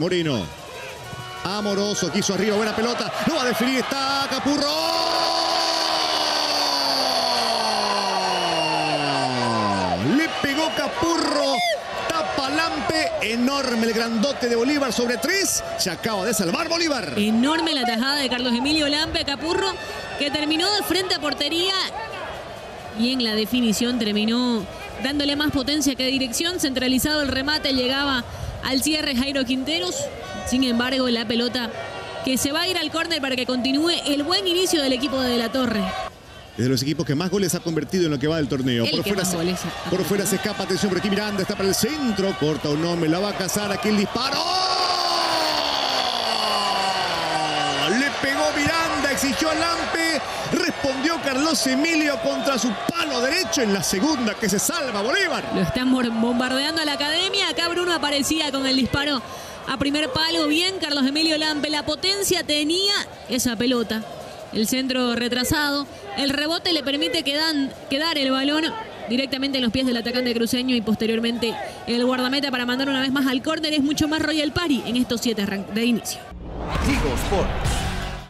Moreno. Amoroso, quiso arriba, buena pelota. No va a definir, está Capurro. Le pegó Capurro. Tapa Lampe. Enorme el grandote de Bolívar sobre tres. Se acaba de salvar Bolívar. Enorme la tajada de Carlos Emilio Lampe Capurro, que terminó de frente a portería y en la definición terminó dándole más potencia que dirección. Centralizado el remate, llegaba al cierre Jairo Quinteros. Sin embargo, la pelota que se va a ir al córner para que continúe el buen inicio del equipo de, la Torre. Es de los equipos que más goles ha convertido en lo que va del torneo. El Por fuera, se, por fuera se escapa, atención, por aquí Miranda está para el centro. Corta un hombre, la va a cazar aquí el disparo. Miranda, exigió a Lampe. Respondió Carlos Emilio contra su palo derecho en la segunda que se salva Bolívar. Lo están bombardeando a la academia. Acá Bruno aparecía con el disparo a primer palo. Bien, Carlos Emilio Lampe. La potencia tenía esa pelota. El centro retrasado. El rebote le permite quedan- quedar el balón directamente en los pies del atacante cruceño y posteriormente el guardameta para mandar una vez más al córner. Es mucho más Royal Party en estos siete de inicio. Tigo Sports.